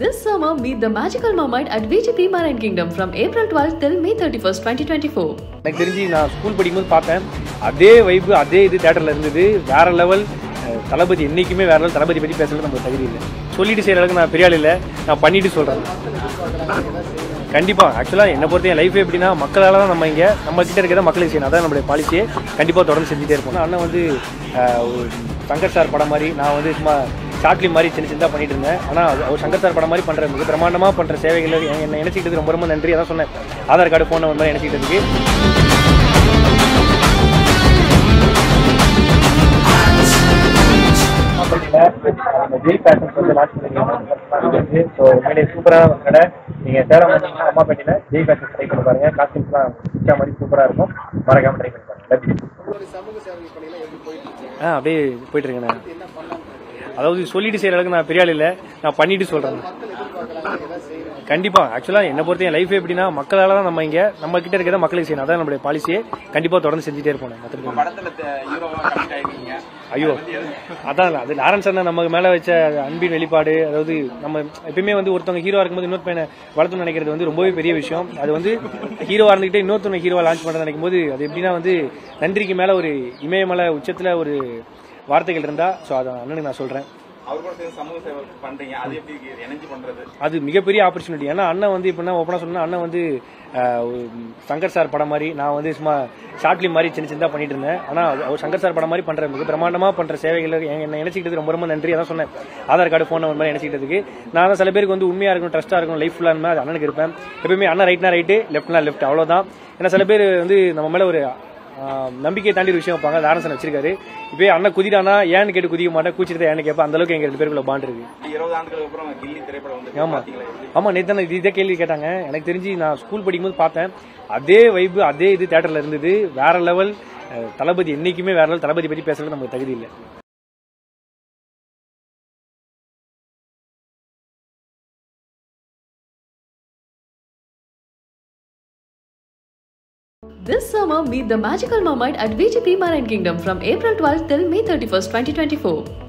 This summer, meet the magical mermaid at VGP Marine Kingdom from April 12th till May 31st, 2024. எனக்கு தெரிஞ்சு நான் school படிக்கும்போது பார்த்தேன். அதே வைப்பு அதே இது தேட்டரில் இருந்தது. வேற லெவல் தளபதி என்றைக்குமே வேற லெவல் தளபதி பற்றி பேசுறது நம்ம தகுதி இல்லை. சொல்லிட்டு செய்கிற அளவுக்கு நான் பெரிய ஆள் இல்லை. நான் பண்ணிட்டு சொல்கிறேன் கண்டிப்பாக ஆக்சுவலாக என்னை பொறுத்த என் லைஃப் எப்படின்னா மக்களால் தான் நம்ம இங்கே நம்ம கிட்ட இருக்கிறத மக்களுக்கு செய்யணும் அதான் நம்மளுடைய பாலிசியை கண்டிப்பாக தொடர்ந்து செஞ்சுட்டே இருப்போம். அண்ணன் வந்து அஹ், ஒரு சங்கர் சார் படம் மாதிரி நான் வந்து சும்மா ஷார்ட் ஃபிலிம் மாதிரி சின்ன சின்னதாக பண்ணிட்டு இருந்தேன். ஆனால் அவர் சங்கர் சார் படம் மாதிரி பண்ணுற மிக பிரமாண்டமாக பண்ணுற சேவைகள் என்னை நினைச்சிக்கிட்டது ரொம்ப ரொம்ப நன்றி. அதான் சொன்னேன். ஆதார் கார்டு ஃபோன் நம்பர் நினைச்சிக்கிட்டதுக்கு ஜெய் பேஷன்ஸ் வந்து லான்ச் பண்ணிருக்கீங்க ஸோ உண்மையிலே சூப்பரான கடை நீங்கள் சேலம் அம்மாப்பேட்டையில் ஜெய் பேஷன்ஸ் ட்ரை பண்ணி பாருங்க. காஸ்டியூம்ஸ்லாம் பிடிச்ச மாதிரி சூப்பராக இருக்கும். மறக்காம ட்ரை பண்ணி பாருங்க. ஆ அப்படியே போயிட்டு இருக்கேண்ணே அதாவது சொல்லிட்டு செய்கிற அளவுக்கு நான் பெரிய ஆள் இல்லை. நான் பண்ணிட்டு சொல்றேன். கண்டிப்பாக ஆக்சுவலாக என்னை பொறுத்த என் லைஃப் எப்படின்னா மக்களால் தான் நம்ம இங்கே நம்ம கிட்ட இருக்கிறத மக்களுக்கு செய்யணும். அதான் நம்மளுடைய பாலிசியை கண்டிப்பாக தொடர்ந்து செஞ்சுட்டே இருப்போம் ஐயோ. அதான் அது லாரன்ஸ் அண்ணன் நமக்கு மேல வச்ச அன்பின் வெளிப்பாடு. அதாவது நம்ம எப்பயுமே வந்து ஒருத்தவங்க ஹீரோ இருக்கும்போது இன்னொரு பையனை வளர்த்து நினைக்கிறது வந்து ரொம்பவே பெரிய விஷயம். அது வந்து ஹீரோவா இருந்துகிட்டே இன்னொருத்தவங்க ஹீரோவா லான்ச் பண்ண நினைக்கும் போது அது எப்படின்னா வந்து நன்றிக்கு மேல ஒரு இமயமலை உச்சத்துல ஒரு வார்த்தைகள் இருந்தா ஸோ அதை அண்ணனுக்கு நான் பண்றீங்க. அது மிகப்பெரிய ஆப்பர்ச்சுனிட்டி ஏன்னா அண்ணன் வந்து இப்போ ஓப்பனாக சொன்னா அண்ணன் வந்து சங்கர் சார் படம் மாதிரி நான் வந்து சும்மா ஷார்ட் ஃபிலிம் மாதிரி சின்ன சின்னதாக பண்ணிட்டு இருந்தேன். ஆனால் அவர் சங்கர் சார் படம் மாதிரி பண்ணுற மிக பிரமாண்டமாக பண்ணுற சேவைகள் என்னை நினைச்சிக்கிட்டது ரொம்ப ரொம்ப நன்றி அதான் சொன்னேன். ஆதார் கார்டு ஃபோன் நம்பர் மாதிரி நினைச்சிக்கிட்டதுக்கு நான் சில பேருக்கு வந்து உண்மையாக இருக்கணும் ட்ரஸ்ட்டாக இருக்கணும் லைஃப் ஃபுல்லாக அது அண்ணனுக்கு இருப்பேன். எப்பயுமே அண்ணன் ரைட்னா ரைட்டு லெஃப்ட்னா லெஃப்ட் அவ்வளோதான் ஏன்னா சில பேர் வந்து நம்ம மேலே ஒரு நம்பிக்கையை தாண்டி ஒரு விஷயம் வைப்பாங்க. லாரன்சன் வச்சிருக்காரு. இப்போ அண்ணன் குதிடானா ஏன்னு கேட்டு குதிக்க மாட்டேன். கூச்சிட்டு ஏன்னு கேட்பேன். அந்த அளவுக்கு எங்க ரெண்டு பேருக்குள்ள பாண்ட் இருக்கு. இருபது ஆண்டுகளுக்கு அப்புறம் கில்லி திரைப்படம் வந்து ஆமா? ஆமா நேத்து தான் இதே கேள்வி கேட்டாங்க. எனக்கு தெரிஞ்சு நான் ஸ்கூல் படிக்கும்போது பார்த்தேன். அதே வைப்பு அதே இது தேட்டர்ல இருந்தது. வேற லெவல் தளபதி என்னைக்குமே வேற லெவல் தளபதி பத்தி பேசுறது நமக்கு தகுதி இல்லை. This summer, meet the magical mermaid at VGP Marine Kingdom from April 12th till May 31st, 2024.